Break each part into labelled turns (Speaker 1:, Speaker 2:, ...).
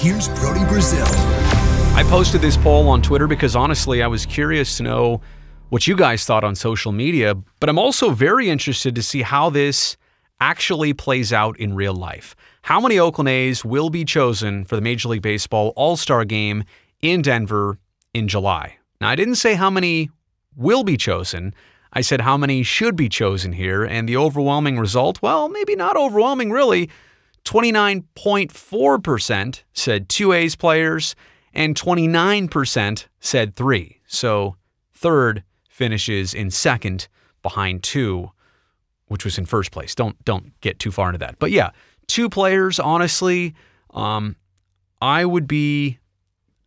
Speaker 1: here's Brodie Brazil.
Speaker 2: I posted this poll on Twitter because honestly, I was curious to know what you guys thought on social media, but I'm also very interested to see how this actually plays out in real life. How many Oakland A's will be chosen for the Major League Baseball All Star game in Denver in July? Now, I didn't say how many will be chosen. I said how many should be chosen here, and the overwhelming result, well, maybe not overwhelming really. 29.4% said two A's players, and 29% said three. So, third finishes in second behind two, which was in first place. Don't don't get too far into that. But yeah, two players, honestly, um, I would be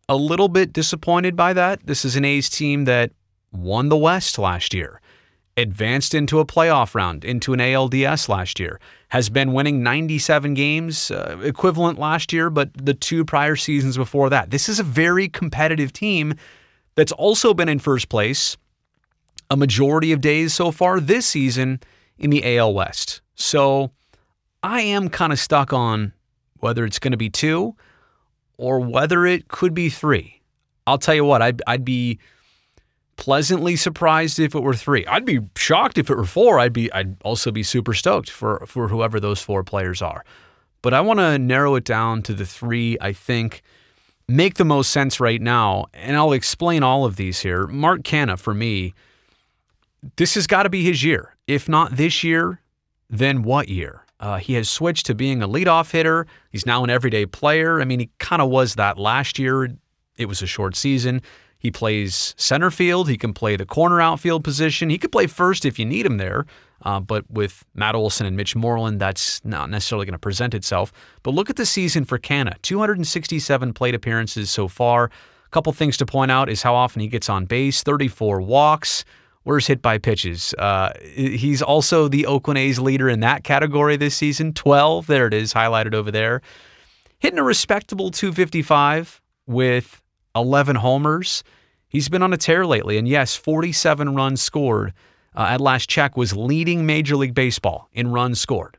Speaker 2: a little bit disappointed by that. This is an A's team that won the West last year, advanced into a playoff round, into an ALDS last year, has been winning 97 games, uh, equivalent last year, but the two prior seasons before that. This is a very competitive team that's also been in first place a majority of days so far this season in the AL West. So I am kind of stuck on whether it's going to be two or whether it could be three. I'll tell you what, I'd, I'd be pleasantly surprised if it were three. I'd be shocked if it were four. I'd be I'd also be super stoked for for whoever those four players are. But I want to narrow it down to the three I think make the most sense right now, and I'll explain all of these here. Mark Canha for me, this has got to be his year. If not this year, then what year? Uh, he has switched to being a leadoff hitter. He's now an everyday player. I mean, he kind of was that last year. It was a short season. He plays center field. He can play the corner outfield position. He could play first if you need him there. Uh, but with Matt Olson and Mitch Moreland, that's not necessarily going to present itself. But look at the season for Canha 267 plate appearances so far. A couple things to point out is how often he gets on base 34 walks. Where's hit by pitches? Uh, he's also the Oakland A's leader in that category this season 12. There it is, highlighted over there. Hitting a respectable 255 with 11 homers. He's been on a tear lately, and yes, 47 runs scored uh, at last check was leading Major League Baseball in runs scored.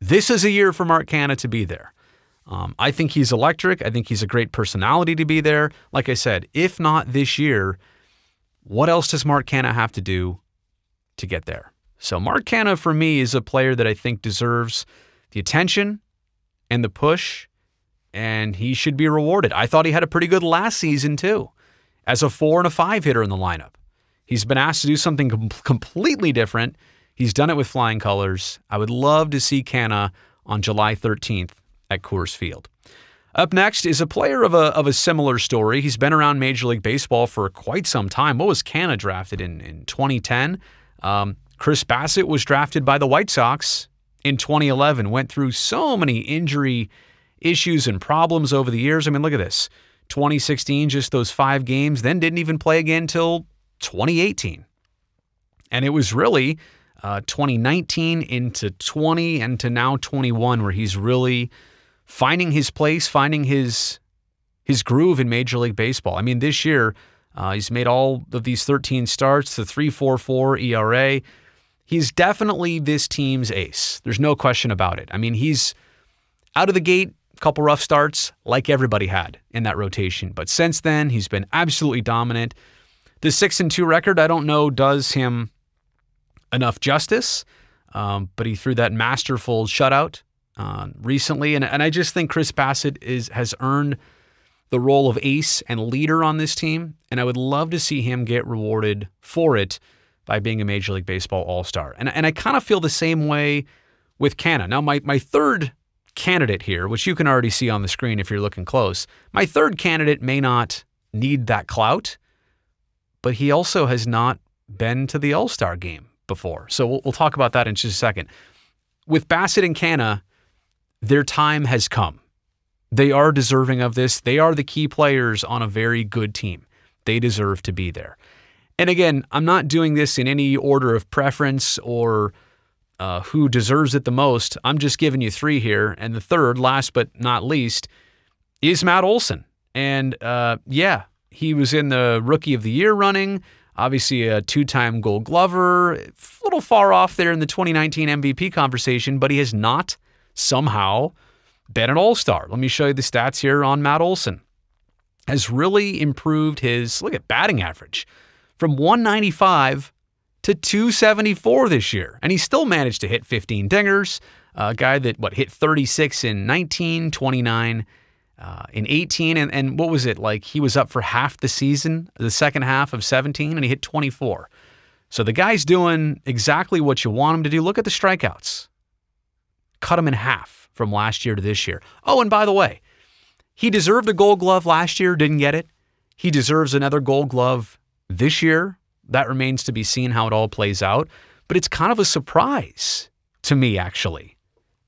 Speaker 2: This is a year for Mark Canha to be there. Um, I think he's electric. I think he's a great personality to be there. Like I said, if not this year, what else does Mark Canha have to do to get there? So Mark Canha for me is a player that I think deserves the attention and the push and he should be rewarded. I thought he had a pretty good last season, too, as a four and a five hitter in the lineup. He's been asked to do something com- completely different. He's done it with flying colors. I would love to see Canha on July 13th at Coors Field. Up next is a player of a, of a similar story. He's been around Major League Baseball for quite some time. What was Canha drafted in, in 2010? Um, Chris Bassitt was drafted by the White Sox in 2011, went through so many injury issues and problems over the years. I mean, look at this 2016, just those five games, then didn't even play again until 2018. And it was really uh, 2019 into 20 and to now 21 where he's really finding his place, finding his his groove in Major League Baseball. I mean, this year uh, he's made all of these 13 starts, the 3.44 ERA. He's definitely this team's ace. There's no question about it. I mean, he's out of the gate couple rough starts, like everybody had in that rotation. But since then, he's been absolutely dominant. The six and two record, I don't know, does him enough justice. Um, but he threw that masterful shutout uh, recently, and and I just think Chris Bassitt is has earned the role of ace and leader on this team, and I would love to see him get rewarded for it by being a Major League Baseball All Star. And and I kind of feel the same way with Canha. Now, my my third candidate here, which you can already see on the screen if you're looking close. My third candidate may not need that clout, but he also has not been to the All Star game before. So we'll, we'll, talk about that in just a second. With Bassitt and Canha, their time has come. They are deserving of this. They are the key players on a very good team. They deserve to be there. And again, I'm not doing this in any order of preference or uh, who deserves it the most. I'm just giving you three here. And the third, last but not least, is Matt Olson. And uh, yeah, he was in the Rookie of the Year running. Obviously, a two time gold glover. A little far off there in the 2019 MVP conversation, but he has not somehow been an all star. Let me show you the stats here on Matt Olson. Has really improved his, look at batting average from 195 to 274 this year. And he still managed to hit 15 dingers. A guy that, what, hit 36 in 19, 29 uh, in 18. And, and what was it? Like he was up for half the season, the second half of 17, and he hit 24. So the guy's doing exactly what you want him to do. Look at the strikeouts. Cut him in half from last year to this year. Oh, and by the way, he deserved a gold glove last year, didn't get it. He deserves another gold glove this year. That remains to be seen how it all plays out. But it's kind of a surprise to me, actually,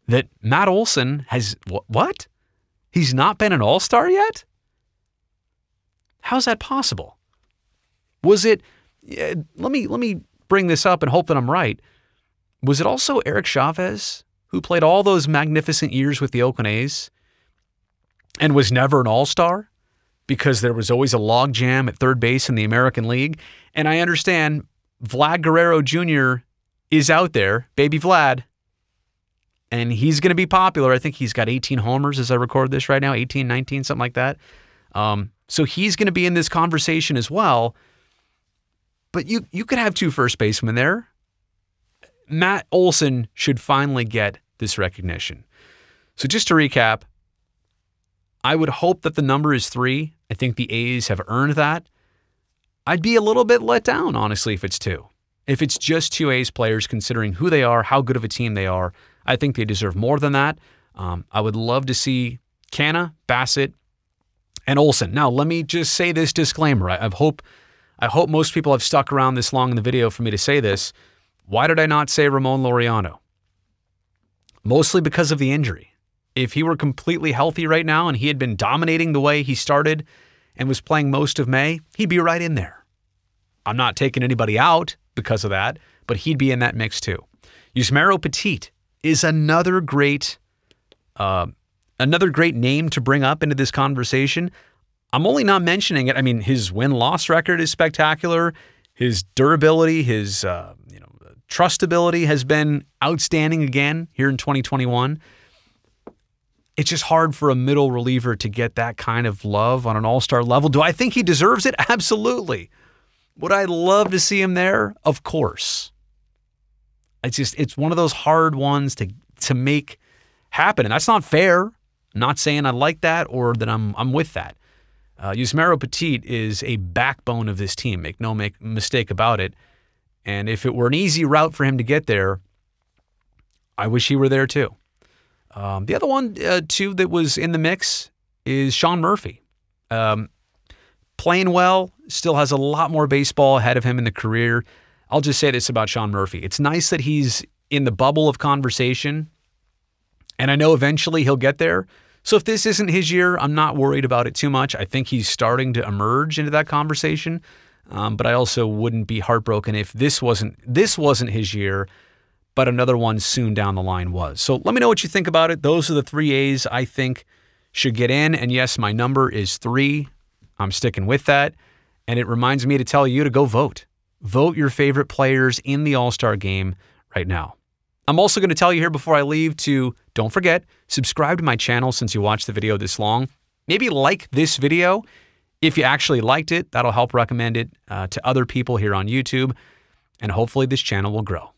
Speaker 2: that Matt Olson has what? He's not been an all star yet? How's that possible? Was it, let me, let me bring this up and hope that I'm right. Was it also Eric Chavez who played all those magnificent years with the Oakland A's and was never an all star because there was always a logjam at third base in the American League. And I understand Vlad Guerrero Jr. is out there, baby Vlad, and he's going to be popular. I think he's got 18 homers as I record this right now, 18, 19, something like that. Um, so he's going to be in this conversation as well. But you you could have two first basemen there. Matt Olson should finally get this recognition. So just to recap, I would hope that the number is three. I think the A's have earned that. I'd be a little bit let down, honestly, if it's two. If it's just two A's players, considering who they are, how good of a team they are, I think they deserve more than that. Um, I would love to see Canha, Bassitt, and Olson. Now, let me just say this disclaimer. I, I hope, I hope most people have stuck around this long in the video for me to say this. Why did I not say Ramon Laureano? Mostly because of the injury if he were completely healthy right now and he had been dominating the way he started and was playing most of May, he'd be right in there. I'm not taking anybody out because of that, but he'd be in that mix too. Yusmeiro Petit is another great, uh, another great name to bring up into this conversation. I'm only not mentioning it. I mean, his win-loss record is spectacular. His durability, his uh, you know trustability has been outstanding again here in 2021 it's just hard for a middle reliever to get that kind of love on an all star level. Do I think he deserves it? Absolutely. Would I love to see him there? Of course. It's just it's one of those hard ones to to make happen, and that's not fair. I'm not saying I like that or that I'm I'm with that. Uh, Yusmeiro Petit is a backbone of this team. Make no make mistake about it. And if it were an easy route for him to get there, I wish he were there too. Um, the other one, uh, too, that was in the mix is Sean Murphy. Um, playing well, still has a lot more baseball ahead of him in the career. I'll just say this about Sean Murphy. It's nice that he's in the bubble of conversation, and I know eventually he'll get there. So if this isn't his year, I'm not worried about it too much. I think he's starting to emerge into that conversation. Um, but I also wouldn't be heartbroken if this wasn't this wasn't his year but another one soon down the line was. So let me know what you think about it. Those are the three A's I think should get in. And yes, my number is three. I'm sticking with that. And it reminds me to tell you to go vote. Vote your favorite players in the All Star game right now. I'm also going to tell you here before I leave to don't forget, subscribe to my channel since you watched the video this long. Maybe like this video. If you actually liked it, that'll help recommend it uh, to other people here on YouTube. And hopefully, this channel will grow.